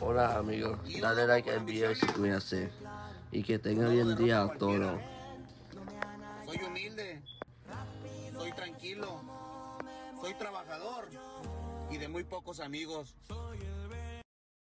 Hola amigos, dale like al video y suscríbase. Y que tenga bien día a todos. Soy humilde, soy tranquilo, soy trabajador y de muy pocos amigos.